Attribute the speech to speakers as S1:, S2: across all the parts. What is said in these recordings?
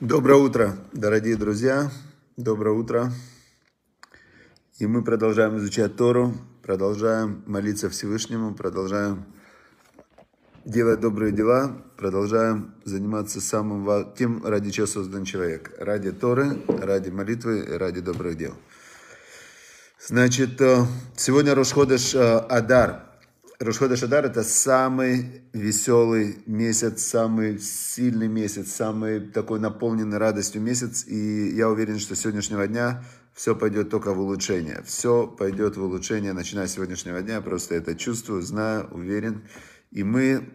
S1: Доброе утро, дорогие друзья. Доброе утро. И мы продолжаем изучать Тору, продолжаем молиться Всевышнему, продолжаем делать добрые дела, продолжаем заниматься самым тем, ради чего создан человек. Ради Торы, ради молитвы, ради добрых дел. Значит, э, сегодня Рошходыш э, Адар – Рошхода Шадар это самый веселый месяц, самый сильный месяц, самый такой наполненный радостью месяц. И я уверен, что с сегодняшнего дня все пойдет только в улучшение. Все пойдет в улучшение, начиная с сегодняшнего дня. Просто это чувствую, знаю, уверен. И мы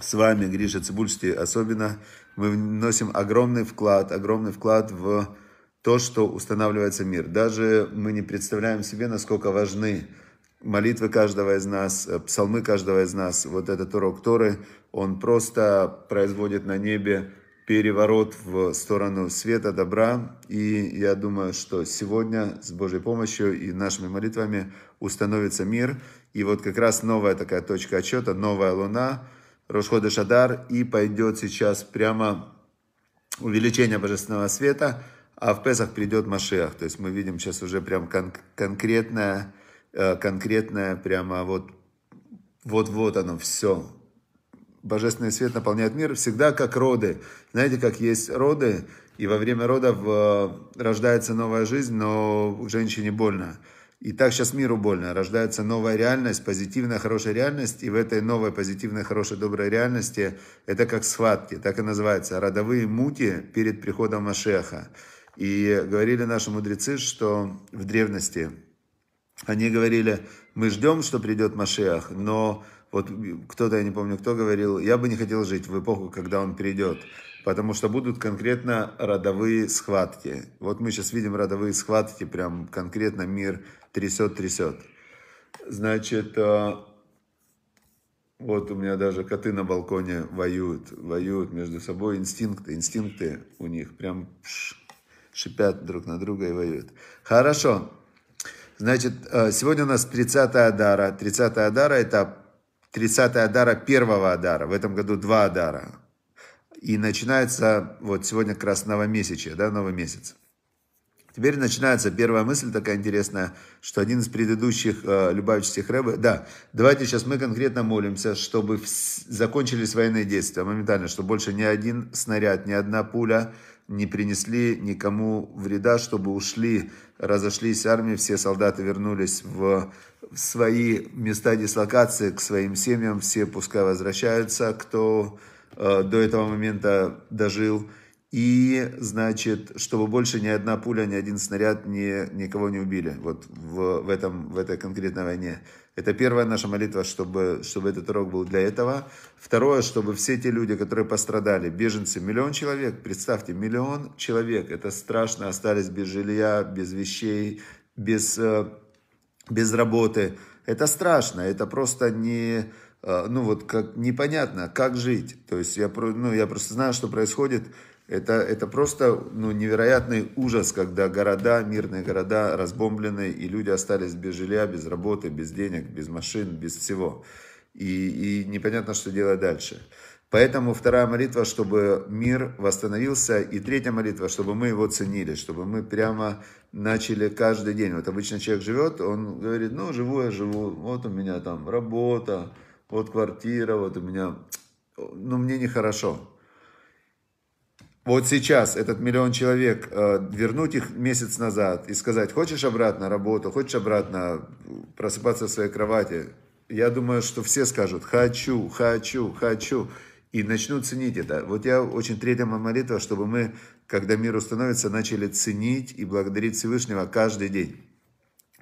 S1: с вами, Гриша Цибульский, особенно, мы вносим огромный вклад, огромный вклад в то, что устанавливается мир. Даже мы не представляем себе, насколько важны молитвы каждого из нас, э, псалмы каждого из нас, вот этот урок Торы, он просто производит на небе переворот в сторону света, добра. И я думаю, что сегодня с Божьей помощью и нашими молитвами установится мир. И вот как раз новая такая точка отчета, новая луна, Рошхода Шадар, и пойдет сейчас прямо увеличение божественного света, а в Песах придет Машех. То есть мы видим сейчас уже прям кон- конкретное конкретное, прямо вот, вот-вот оно все. Божественный свет наполняет мир всегда как роды. Знаете, как есть роды, и во время родов э, рождается новая жизнь, но женщине больно. И так сейчас миру больно. Рождается новая реальность, позитивная, хорошая реальность. И в этой новой позитивной, хорошей, доброй реальности это как схватки, так и называется. Родовые мути перед приходом Машеха. И говорили наши мудрецы, что в древности они говорили, мы ждем, что придет Машиах, но вот кто-то, я не помню, кто говорил, я бы не хотел жить в эпоху, когда он придет, потому что будут конкретно родовые схватки. Вот мы сейчас видим родовые схватки, прям конкретно мир трясет-трясет. Значит, э, вот у меня даже коты на балконе воюют, воюют между собой, инстинкты, инстинкты у них прям шипят друг на друга и воюют. Хорошо. Значит, э, сегодня у нас 30 Адара. 30 Адара это 30 Адара первого Адара. В этом году два Адара. И начинается вот сегодня как раз новомесячие, да, новый месяц. Теперь начинается первая мысль такая интересная, что один из предыдущих э, любавичских рэбы, да, давайте сейчас мы конкретно молимся, чтобы закончились военные действия моментально, чтобы больше ни один снаряд, ни одна пуля не принесли никому вреда, чтобы ушли, разошлись армии, все солдаты вернулись в свои места дислокации, к своим семьям, все пускай возвращаются, кто э, до этого момента дожил. И, значит, чтобы больше ни одна пуля, ни один снаряд ни, никого не убили вот в, в, этом, в этой конкретной войне. Это первая наша молитва, чтобы, чтобы этот урок был для этого. Второе, чтобы все те люди, которые пострадали, беженцы, миллион человек, представьте, миллион человек, это страшно, остались без жилья, без вещей, без, э, без работы. Это страшно, это просто не, э, ну вот, как, непонятно, как жить. То есть я, ну, я просто знаю, что происходит это, это просто ну, невероятный ужас, когда города, мирные города разбомблены, и люди остались без жилья, без работы, без денег, без машин, без всего. И, и непонятно, что делать дальше. Поэтому вторая молитва, чтобы мир восстановился, и третья молитва, чтобы мы его ценили, чтобы мы прямо начали каждый день. Вот обычно человек живет, он говорит, ну, живу я живу, вот у меня там работа, вот квартира, вот у меня, ну, мне нехорошо вот сейчас этот миллион человек, э, вернуть их месяц назад и сказать, хочешь обратно работу, хочешь обратно просыпаться в своей кровати, я думаю, что все скажут, хочу, хочу, хочу, и начнут ценить это. Вот я очень третья моя молитва, чтобы мы, когда мир установится, начали ценить и благодарить Всевышнего каждый день.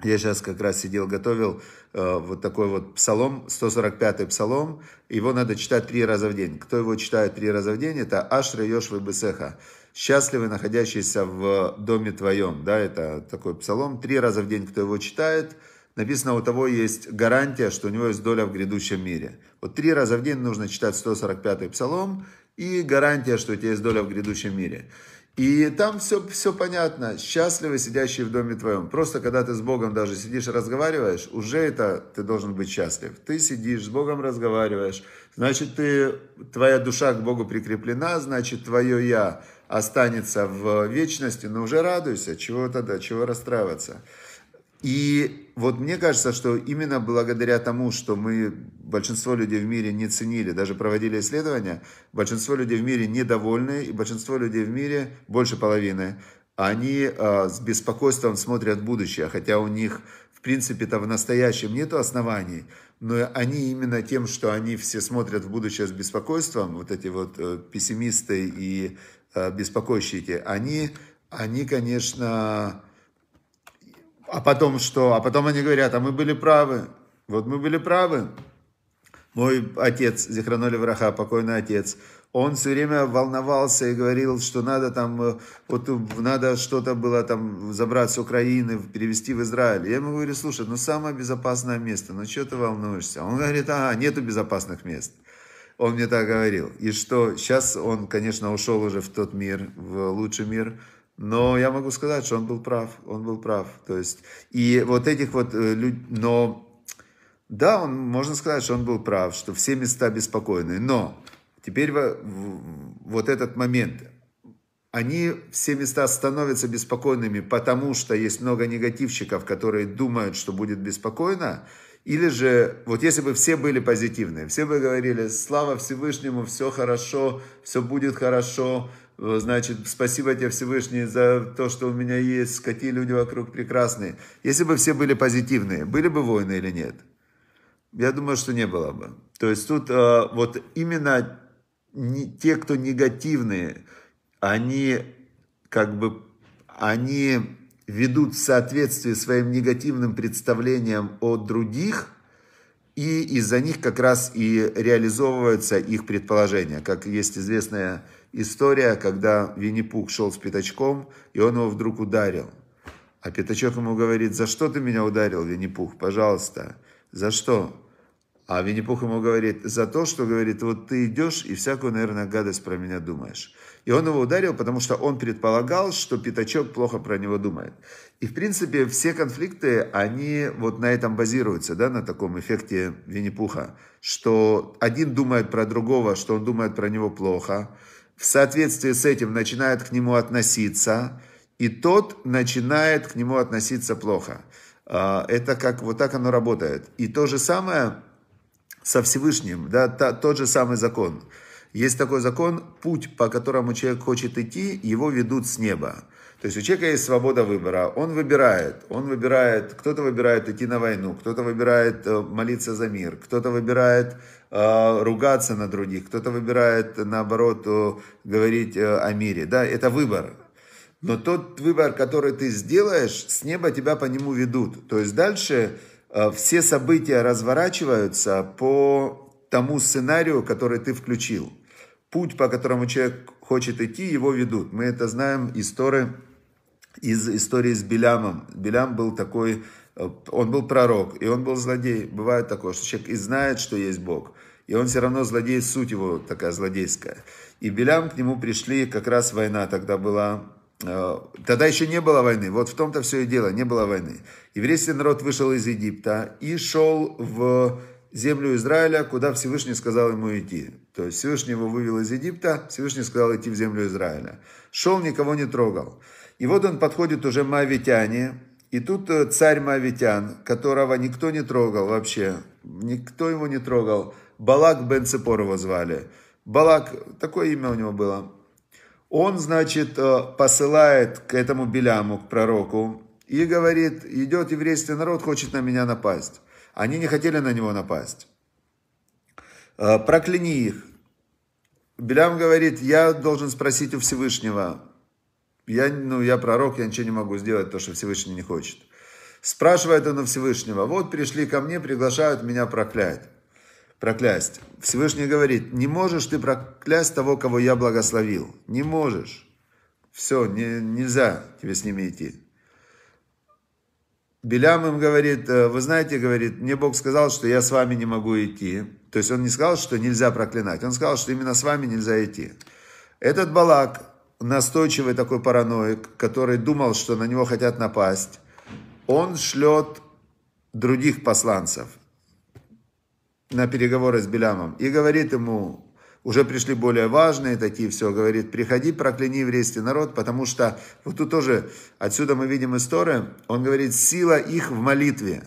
S1: Я сейчас как раз сидел, готовил э, вот такой вот псалом, 145-й псалом. Его надо читать три раза в день. Кто его читает три раза в день, это Ашра Йошвы Бесеха. Счастливый, находящийся в доме твоем. Да, это такой псалом. Три раза в день, кто его читает, написано, у того есть гарантия, что у него есть доля в грядущем мире. Вот три раза в день нужно читать 145-й псалом, и гарантия, что у тебя есть доля в грядущем мире. И там все, все понятно. Счастливы сидящие в доме твоем. Просто когда ты с Богом даже сидишь, разговариваешь, уже это ты должен быть счастлив. Ты сидишь, с Богом разговариваешь. Значит, ты, твоя душа к Богу прикреплена, значит, твое «я» останется в вечности, но уже радуйся. Чего тогда, чего расстраиваться? И вот мне кажется, что именно благодаря тому, что мы, большинство людей в мире не ценили, даже проводили исследования, большинство людей в мире недовольны, и большинство людей в мире, больше половины, они э, с беспокойством смотрят будущее, хотя у них, в принципе-то, в настоящем нет оснований, но они именно тем, что они все смотрят в будущее с беспокойством, вот эти вот э, пессимисты и э, беспокойщики, они, они, конечно, а потом что? А потом они говорят, а мы были правы. Вот мы были правы. Мой отец, Зихраноли Враха, покойный отец, он все время волновался и говорил, что надо там, э, вот надо что-то было там забрать с Украины, перевести в Израиль. Я ему говорю, слушай, ну самое безопасное место, ну что ты волнуешься? Он говорит, ага, нету безопасных мест. Он мне так говорил. И что сейчас он, конечно, ушел уже в тот мир, в лучший мир, но я могу сказать, что он был прав, он был прав. То есть, и вот этих вот э, людей, но да, он, можно сказать, что он был прав, что все места беспокойные. Но теперь вот этот момент, они все места становятся беспокойными, потому что есть много негативщиков, которые думают, что будет беспокойно, или же, вот если бы все были позитивные, все бы говорили, слава Всевышнему, все хорошо, все будет хорошо, значит, спасибо тебе Всевышний за то, что у меня есть, какие люди вокруг прекрасные. Если бы все были позитивные, были бы войны или нет? Я думаю, что не было бы. То есть тут э, вот именно не, те, кто негативные, они как бы, они ведут в соответствии своим негативным представлением о других, и из-за них как раз и реализовываются их предположения. Как есть известная история, когда Винни-Пух шел с пятачком, и он его вдруг ударил. А пятачок ему говорит, за что ты меня ударил, Винни-Пух, пожалуйста, за что? А Винни-Пух ему говорит, за то, что, говорит, вот ты идешь и всякую, наверное, гадость про меня думаешь. И он его ударил, потому что он предполагал, что пятачок плохо про него думает. И, в принципе, все конфликты, они вот на этом базируются, да, на таком эффекте Винни-Пуха, что один думает про другого, что он думает про него плохо, в соответствии с этим начинает к нему относиться, и тот начинает к нему относиться плохо. А, это как вот так оно работает. И то же самое со Всевышним, да, та, тот же самый закон. Есть такой закон, путь, по которому человек хочет идти, его ведут с неба. То есть у человека есть свобода выбора, он выбирает, он выбирает, кто-то выбирает идти на войну, кто-то выбирает э, молиться за мир, кто-то выбирает э, ругаться на других, кто-то выбирает, наоборот, э, говорить э, о мире. Да, это выбор. Но тот выбор, который ты сделаешь, с неба тебя по нему ведут. То есть дальше э, все события разворачиваются по тому сценарию, который ты включил. Путь, по которому человек хочет идти, его ведут. Мы это знаем из Торы, из истории с Белямом. Белям был такой, э, он был пророк, и он был злодей. Бывает такое, что человек и знает, что есть Бог, и он все равно злодей, суть его такая злодейская. И Белям к нему пришли, как раз война тогда была, э, Тогда еще не было войны. Вот в том-то все и дело, не было войны. Еврейский народ вышел из Египта и шел в землю Израиля, куда Всевышний сказал ему идти. То есть Всевышний его вывел из Египта, Всевышний сказал идти в землю Израиля. Шел, никого не трогал. И вот он подходит уже Моавитяне, и тут э, царь Моавитян, которого никто не трогал вообще, никто его не трогал, Балак бен Цепор его звали. Балак, такое имя у него было. Он, значит, э, посылает к этому Беляму, к пророку, и говорит, идет еврейский народ, хочет на меня напасть. Они не хотели на него напасть. Э, прокляни их. Белям говорит, я должен спросить у Всевышнего, я, ну, я пророк, я ничего не могу сделать, то, что Всевышний не хочет. Спрашивает он у Всевышнего, вот пришли ко мне, приглашают меня проклять. Проклясть. Всевышний говорит, не можешь ты проклясть того, кого я благословил. Не можешь. Все, не, нельзя тебе с ними идти. Белям им говорит, «Э, вы знаете, говорит, мне Бог сказал, что я с вами не могу идти. То есть он не сказал, что нельзя проклинать, он сказал, что именно с вами нельзя идти. Этот Балак, настойчивый такой параноик, который думал, что на него хотят напасть, он шлет других посланцев на переговоры с Белямом и говорит ему, уже пришли более важные такие, все, говорит, приходи, прокляни еврейский народ, потому что, вот тут тоже, отсюда мы видим историю, он говорит, сила их в молитве,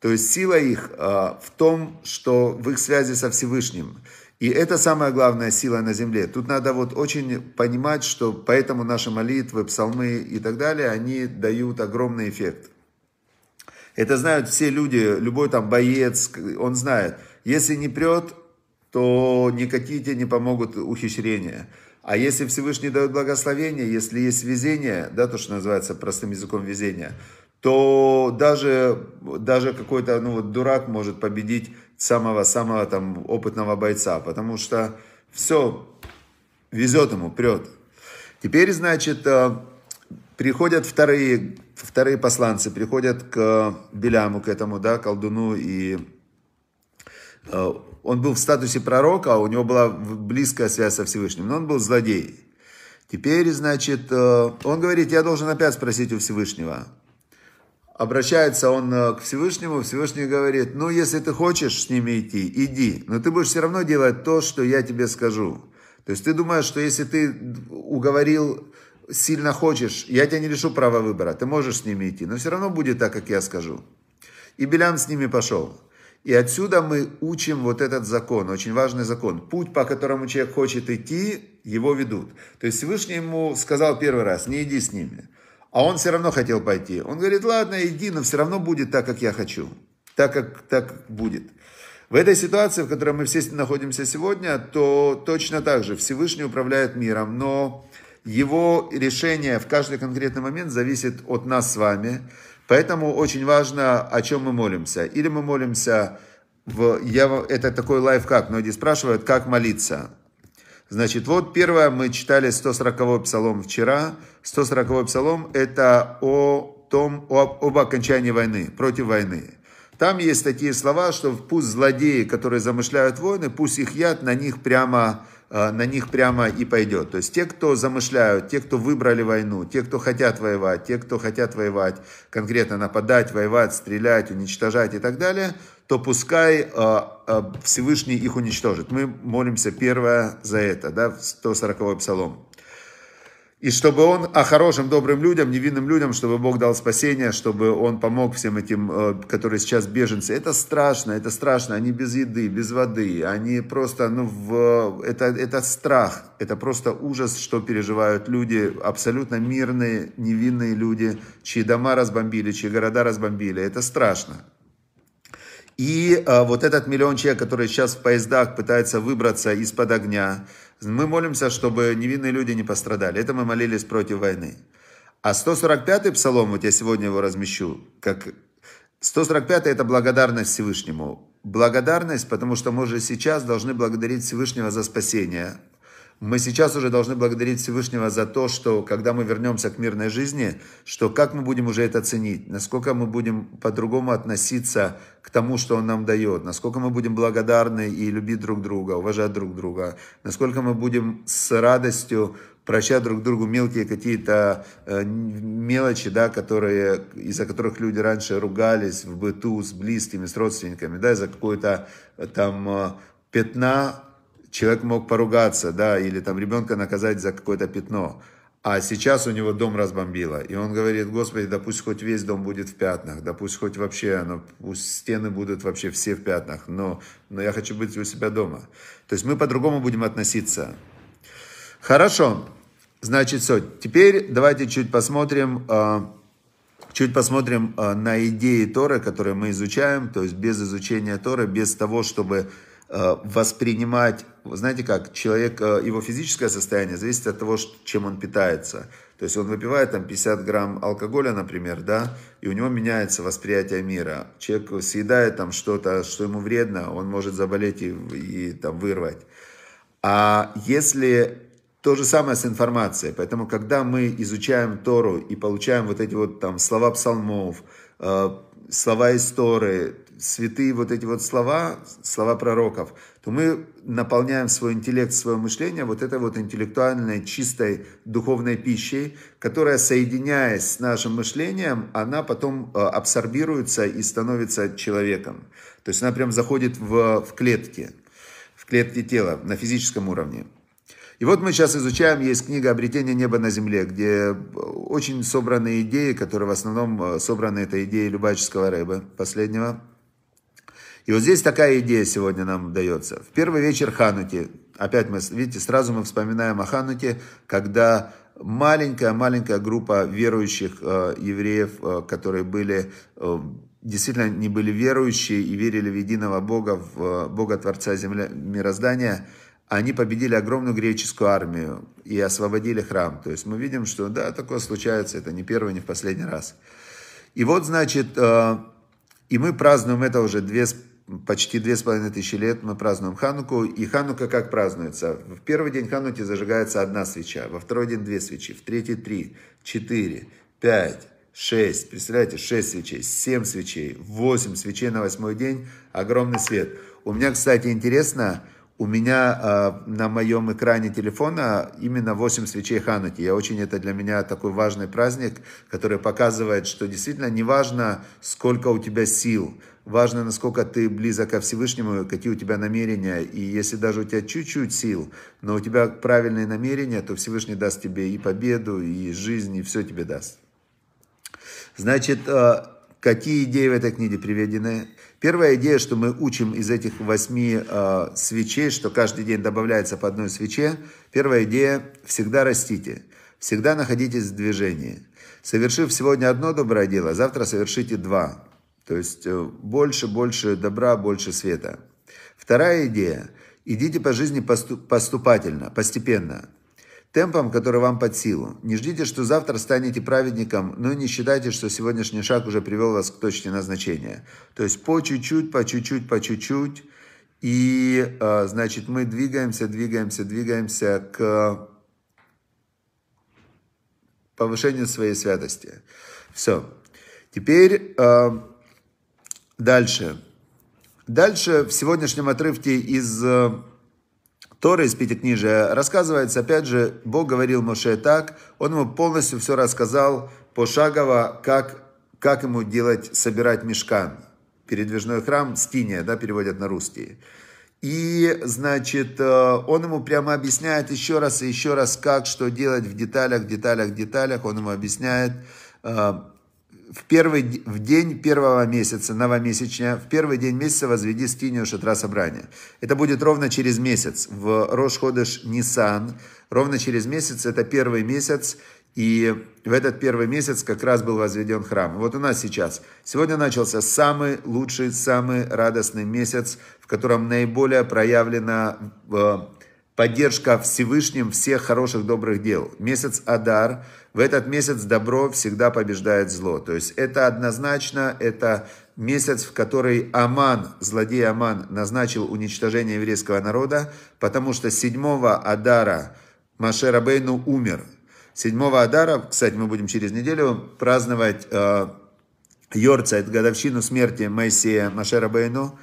S1: то есть сила их э, в том, что в их связи со Всевышним. И это самая главная сила на земле. Тут надо вот очень понимать, что поэтому наши молитвы, псалмы и так далее, они дают огромный эффект. Это знают все люди, любой там боец, он знает. Если не прет, то никакие тебе не помогут ухищрения. А если Всевышний дает благословение, если есть везение, да, то, что называется простым языком везение, то даже, даже какой-то ну, вот дурак может победить самого-самого там опытного бойца, потому что все, везет ему, прет. Теперь, значит, э, приходят вторые, вторые посланцы, приходят к Беляму, к этому, да, колдуну, и э, он был в статусе пророка, у него была близкая связь со Всевышним, но он был злодей. Теперь, значит, э, он говорит, я должен опять спросить у Всевышнего. Обращается он э, к Всевышнему, Всевышний говорит, ну, если ты хочешь с ними идти, иди, но ты будешь все равно делать то, что я тебе скажу. То есть ты думаешь, что если ты уговорил, сильно хочешь, я тебя не лишу права выбора, ты можешь с ними идти, но все равно будет так, как я скажу. И Белям с ними пошел. И отсюда мы учим вот этот закон, очень важный закон. Путь, по которому человек хочет идти, его ведут. То есть Всевышний ему сказал первый раз, не иди с ними. А он все равно хотел пойти. Он говорит, ладно, иди, но все равно будет так, как я хочу. Так, как, так будет. В этой ситуации, в которой мы все находимся сегодня, то точно так же Всевышний управляет миром, но его решение в каждый конкретный момент зависит от нас с вами. Поэтому очень важно, о чем мы молимся. Или мы молимся, в, я, это такой лайфхак, многие спрашивают, как молиться. Значит, вот первое, мы читали 140-й псалом вчера. 140-й псалом это о том, об, об окончании войны, против войны. Там есть такие слова, что пусть злодеи, которые замышляют войны, пусть их яд на них прямо Э, на них прямо и пойдет. То есть те, кто замышляют, те, кто выбрали войну, те, кто хотят воевать, те, кто хотят воевать, конкретно нападать, воевать, стрелять, уничтожать и так далее, то пускай э, э, Всевышний их уничтожит. Мы молимся первое за это, да, в 140 псалом. И чтобы он, а хорошим, добрым людям, невинным людям, чтобы Бог дал спасение, чтобы он помог всем этим, э, которые сейчас беженцы. Это страшно, это страшно. Они без еды, без воды. Они просто, ну, в, это, это страх. Это просто ужас, что переживают люди, абсолютно мирные, невинные люди, чьи дома разбомбили, чьи города разбомбили. Это страшно. И а, вот этот миллион человек, который сейчас в поездах пытается выбраться из-под огня, мы молимся, чтобы невинные люди не пострадали. Это мы молились против войны. А 145-й псалом, вот я сегодня его размещу, как 145 это благодарность Всевышнему. Благодарность, потому что мы уже сейчас должны благодарить Всевышнего за спасение. Мы сейчас уже должны благодарить Всевышнего за то, что когда мы вернемся к мирной жизни, что как мы будем уже это ценить, насколько мы будем по-другому относиться к тому, что Он нам дает, насколько мы будем благодарны и любить друг друга, уважать друг друга, насколько мы будем с радостью прощать друг другу мелкие какие-то э, мелочи, да, которые, из-за которых люди раньше ругались в быту с близкими, с родственниками, да, из-за какой-то э, там э, пятна, человек мог поругаться, да, или там ребенка наказать за какое-то пятно. А сейчас у него дом разбомбило. И он говорит, Господи, да пусть хоть весь дом будет в пятнах, да пусть хоть вообще, ну, пусть стены будут вообще все в пятнах, но, но я хочу быть у себя дома. То есть мы по-другому будем относиться. Хорошо. Значит, все. Теперь давайте чуть посмотрим, а, чуть посмотрим а, на идеи Торы, которые мы изучаем, то есть без изучения Торы, без того, чтобы воспринимать, знаете как, человек, э, его физическое состояние зависит от того, чем он питается. То есть он выпивает там 50 грамм алкоголя, например, да, и у него меняется восприятие мира. Человек съедает там что-то, что ему вредно, он может заболеть и, и там вырвать. А если то же самое с информацией. Поэтому, когда мы изучаем Тору и получаем вот эти вот там слова псалмов, э, слова истории, святые вот эти вот слова, слова пророков, то мы наполняем свой интеллект, свое мышление вот этой вот интеллектуальной, чистой духовной пищей, которая, соединяясь с нашим мышлением, она потом э, абсорбируется и становится человеком. То есть она прям заходит в, в клетки, в клетки тела на физическом уровне. И вот мы сейчас изучаем, есть книга «Обретение неба на земле», где очень собраны идеи, которые в основном э, собраны, это идеи Любаческого Рэба, последнего. И вот здесь такая идея сегодня нам дается. В первый вечер Ханути, опять мы, видите, сразу мы вспоминаем о Хануте, когда маленькая-маленькая группа верующих э, евреев, э, которые были, э, действительно не были верующие и верили в единого Бога, в э, Бога Творца земля, мироздания – они победили огромную греческую армию и освободили храм. То есть мы видим, что да, такое случается, это не первый, не в последний раз. И вот, значит, э, и мы празднуем это уже две, почти две с половиной тысячи лет, мы празднуем Хануку. И Ханука как празднуется? В первый день Хануки зажигается одна свеча, во второй день две свечи, в третий три, четыре, пять, шесть, представляете, шесть свечей, семь свечей, восемь свечей на восьмой день, огромный свет. У меня, кстати, интересно, у меня э, на моем экране телефона именно 8 свечей Хануки. Я очень, это для меня такой важный праздник, который показывает, что действительно не важно, сколько у тебя сил, важно, насколько ты близок ко Всевышнему, какие у тебя намерения. И если даже у тебя чуть-чуть сил, но у тебя правильные намерения, то Всевышний даст тебе и победу, и жизнь, и все тебе даст. Значит, э, какие идеи в этой книге приведены? Первая идея, что мы учим из этих восьми э, свечей, что каждый день добавляется по одной свече. Первая идея – всегда растите, всегда находитесь в движении. Совершив сегодня одно доброе дело, завтра совершите два. То есть э, больше, больше добра, больше света. Вторая идея – идите по жизни поступательно, постепенно темпом, который вам под силу. Не ждите, что завтра станете праведником, но не считайте, что сегодняшний шаг уже привел вас к точке назначения. То есть по чуть-чуть, по чуть-чуть, по чуть-чуть. И, а, значит, мы двигаемся, двигаемся, двигаемся к повышению своей святости. Все. Теперь а, дальше. Дальше в сегодняшнем отрывке из Торы из Пятикнижия рассказывается, опять же, Бог говорил Моше так, он ему полностью все рассказал пошагово, как, как ему делать, собирать мешкан. Передвижной храм, стиния, да, переводят на русский. И, значит, э, он ему прямо объясняет еще раз и еще раз, как, что делать в деталях, деталях, деталях. Он ему объясняет, э, в первый в день первого месяца, новомесячня, в первый день месяца возведи стинию шатра собрания. Это будет ровно через месяц, в Рошходыш Нисан. Ровно через месяц, это первый месяц, и в этот первый месяц как раз был возведен храм. Вот у нас сейчас. Сегодня начался самый лучший, самый радостный месяц, в котором наиболее проявлена э, поддержка Всевышним всех хороших, добрых дел. Месяц Адар. В этот месяц добро всегда побеждает зло. То есть это однозначно, это месяц, в который Аман, злодей Аман, назначил уничтожение еврейского народа, потому что 7 Адара Машер Абейну умер. 7 Адара, кстати, мы будем через неделю праздновать э, Йорцайт, годовщину смерти Моисея Машера Бейну.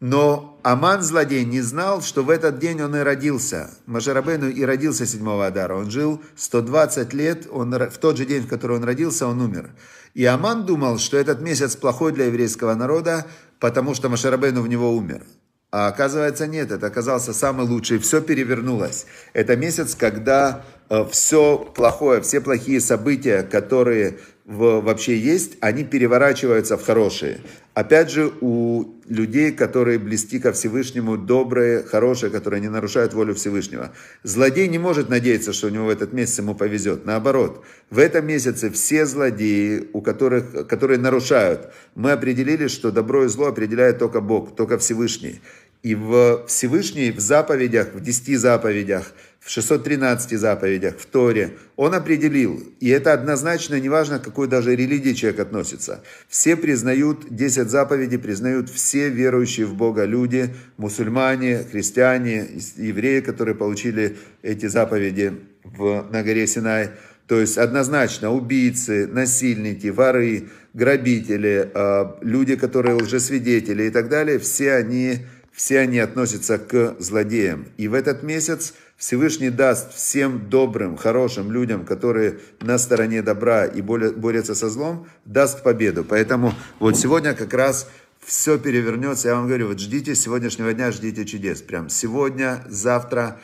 S1: Но Аман, злодей, не знал, что в этот день он и родился. Мажарабейну и родился 7 Адара. Он жил 120 лет, он, в тот же день, в который он родился, он умер. И Аман думал, что этот месяц плохой для еврейского народа, потому что Машарабейну в него умер. А оказывается нет, это оказался самый лучший, все перевернулось. Это месяц, когда э, все плохое, все плохие события, которые вообще есть, они переворачиваются в хорошие. Опять же, у людей, которые близки ко Всевышнему, добрые, хорошие, которые не нарушают волю Всевышнего. Злодей не может надеяться, что у него в этот месяц ему повезет. Наоборот, в этом месяце все злодеи, у которых, которые нарушают, мы определили, что добро и зло определяет только Бог, только Всевышний. И в Всевышний в заповедях, в десяти заповедях, в 613 заповедях, в Торе, он определил, и это однозначно, неважно, к какой даже религии человек относится. Все признают, 10 заповедей признают все верующие в Бога люди, мусульмане, христиане, евреи, которые получили эти заповеди в, на горе Синай. То есть однозначно убийцы, насильники, воры, грабители, э, люди, которые лжесвидетели и так далее, все они, все они относятся к злодеям. И в этот месяц Всевышний даст всем добрым, хорошим людям, которые на стороне добра и борются со злом, даст победу. Поэтому вот сегодня как раз все перевернется. Я вам говорю, вот ждите сегодняшнего дня, ждите чудес. Прям сегодня, завтра,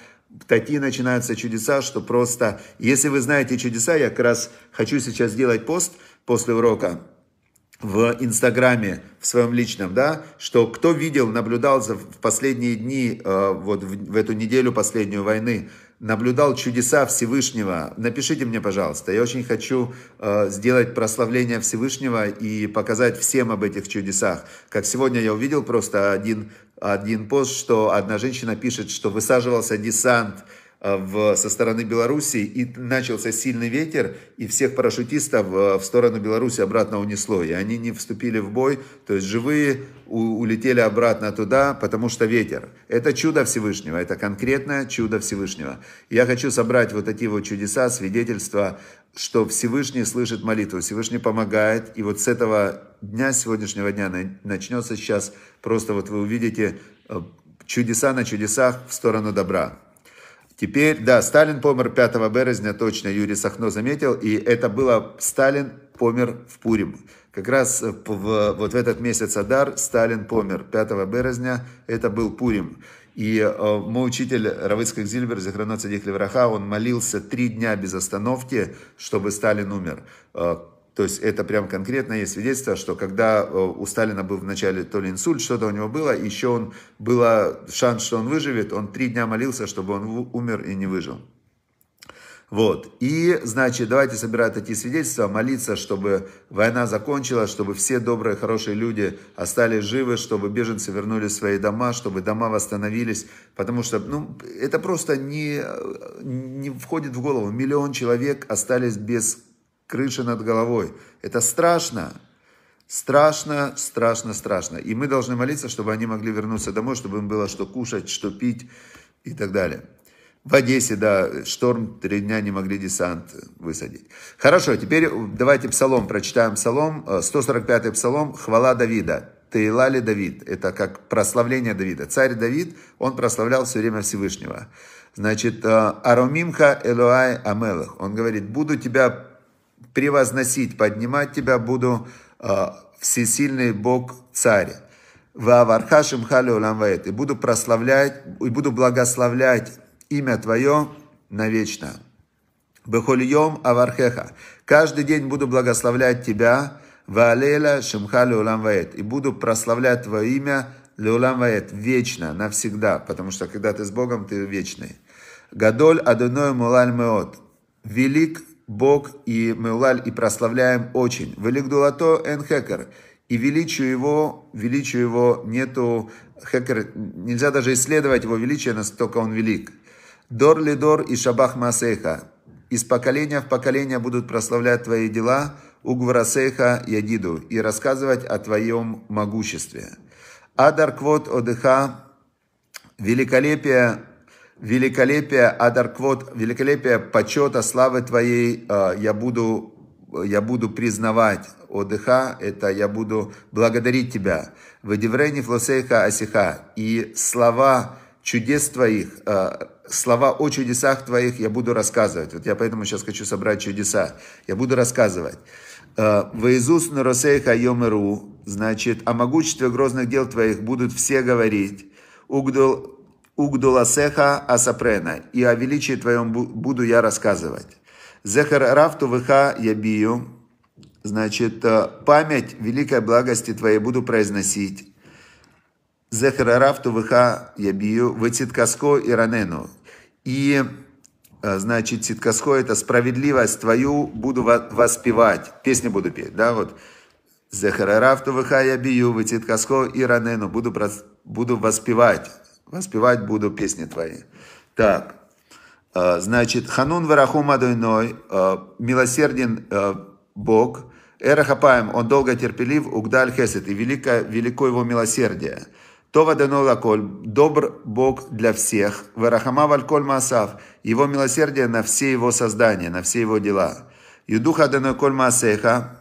S1: такие начинаются чудеса, что просто, если вы знаете чудеса, я как раз хочу сейчас сделать пост после урока в Инстаграме, в своем личном, да, что кто видел, наблюдал за в последние дни, э, вот в, в эту неделю последнюю войны, наблюдал чудеса Всевышнего, напишите мне, пожалуйста. Я очень хочу э, сделать прославление Всевышнего и показать всем об этих чудесах. Как сегодня я увидел просто один, один пост, что одна женщина пишет, что высаживался десант в, со стороны Беларуси, и начался сильный ветер, и всех парашютистов э, в сторону Беларуси обратно унесло. И они не вступили в бой, то есть живые у, улетели обратно туда, потому что ветер. Это чудо Всевышнего, это конкретное чудо Всевышнего. Я хочу собрать вот эти вот чудеса, свидетельства, что Всевышний слышит молитву, Всевышний помогает. И вот с этого дня, сегодняшнего дня, начнется сейчас, просто вот вы увидите э, чудеса на чудесах в сторону добра. Теперь, да, Сталин помер 5 березня, точно Юрий Сахно заметил, и это было, Сталин помер в Пурим. Как раз в, вот в этот месяц Адар Сталин помер 5 березня, это был Пурим. И э, мой учитель Равыцкак Зильбер, Захранот Садих Левраха, он молился три дня без остановки, чтобы Сталин умер. То есть это прям конкретное есть свидетельство, что когда э, у Сталина был вначале то ли инсульт, что-то у него было, еще он было шанс, что он выживет, он три дня молился, чтобы он умер и не выжил. Вот. И, значит, давайте собирать эти свидетельства, молиться, чтобы война закончилась, чтобы все добрые, хорошие люди остались живы, чтобы беженцы вернулись в свои дома, чтобы дома восстановились. Потому что, ну, это просто не, не входит в голову. Миллион человек остались без крыша над головой. Это страшно. Страшно, страшно, страшно. И мы должны молиться, чтобы они могли вернуться домой, чтобы им было что кушать, что пить и так далее. В Одессе, да, шторм, три дня не могли десант высадить. Хорошо, теперь давайте псалом, прочитаем псалом, 145-й псалом, хвала Давида. Таилали Давид, это как прославление Давида. Царь Давид, он прославлял все время Всевышнего. Значит, Аромимха Элуай Амелах, он говорит, буду тебя превозносить, поднимать тебя буду э, всесильный Бог Царь. Вавархашим хали уламваэт. И буду прославлять, и буду благословлять имя Твое навечно. Бехольем авархеха. Каждый день буду благословлять Тебя. Ваалеля шимхали уламваэт. И буду прославлять Твое имя Леулам Ваэт, вечно, навсегда, потому что когда ты с Богом, ты вечный. Гадоль Адоной Мулаль Меот, велик Бог и Меулаль и прославляем очень. Великдулато эн хекер. И величию его, величию его нету, хекер, нельзя даже исследовать его величие, настолько он велик. Дор лидор и шабах масейха. Из поколения в поколение будут прославлять твои дела, угварасейха ядиду, и рассказывать о твоем могуществе. Адар квот одыха, великолепие великолепие, Адарквот, великолепие почета, славы Твоей э, я буду, я буду признавать. ОДХ, это я буду благодарить Тебя. Вадиврени флосейха асиха. И слова чудес Твоих, э, слова о чудесах Твоих я буду рассказывать. Вот я поэтому сейчас хочу собрать чудеса. Я буду рассказывать. Э, в Иисус Наросейха Йомеру, значит, о могуществе грозных дел Твоих будут все говорить. Угдул Угдуласеха асапрена, и о величии твоем буду я рассказывать. Зехар рафту виха ябию, значит, э, память великой благости твоей буду произносить. Зехар рафту виха ябию, вытиткаско и ранену. И, э, значит, титкаско это справедливость твою буду воспевать. Песни буду петь, да, вот. Зехар рафту виха ябию, вытиткаско и ранену. Буду, буду воспевать Воспевать буду песни твои. Так, э, значит, Ханун Варахум Адойной, э, милосерден э, Бог, Эрахапаем, он долго терпелив, Угдаль Хесет, и велико, велико его милосердие. Това дано коль, добр Бог для всех, варахама вальколь маасав, его милосердие на все его создания, на все его дела. Юдуха дано коль маасеха,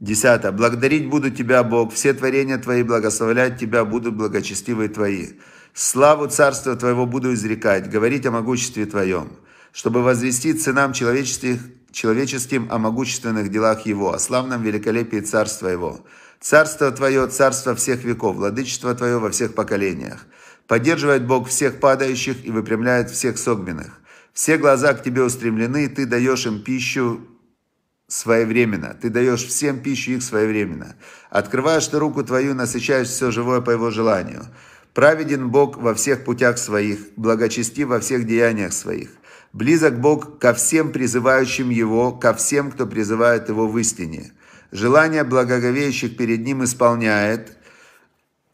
S1: Десятое. Благодарить буду Тебя, Бог, все творения Твои, благословлять Тебя будут благочестивые Твои. Славу Царства Твоего буду изрекать, говорить о могуществе Твоем, чтобы сынам человеческих, человеческим о могущественных делах Его, о славном великолепии Царства Его. Царство Твое, Царство всех веков, владычество Твое во всех поколениях. Поддерживает Бог всех падающих и выпрямляет всех согбенных. Все глаза к Тебе устремлены, Ты даешь им пищу своевременно. Ты даешь всем пищу их своевременно. Открываешь ты руку твою, насыщаешь все живое по его желанию. Праведен Бог во всех путях своих, благочестив во всех деяниях своих. Близок Бог ко всем призывающим Его, ко всем, кто призывает Его в истине. Желание благоговеющих перед Ним исполняет,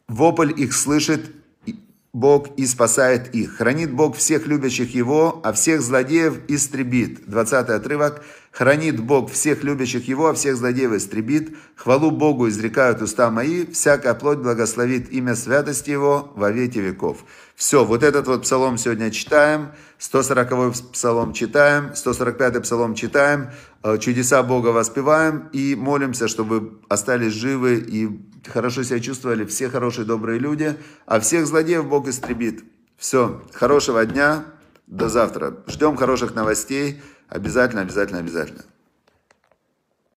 S1: вопль их слышит Бог и спасает их. Хранит Бог всех любящих Его, а всех злодеев истребит. 20 отрывок. Хранит Бог всех любящих Его, а всех злодеев истребит. Хвалу Богу изрекают уста мои, всякая плоть благословит имя святости Его во веки веков. Все, вот этот вот псалом сегодня читаем, 140 псалом читаем, 145 псалом читаем, э, чудеса Бога воспеваем и молимся, чтобы остались живы и хорошо себя чувствовали все хорошие, добрые люди, а всех злодеев Бог истребит. Все, хорошего дня, до завтра. Ждем хороших новостей. Обязательно, обязательно, обязательно.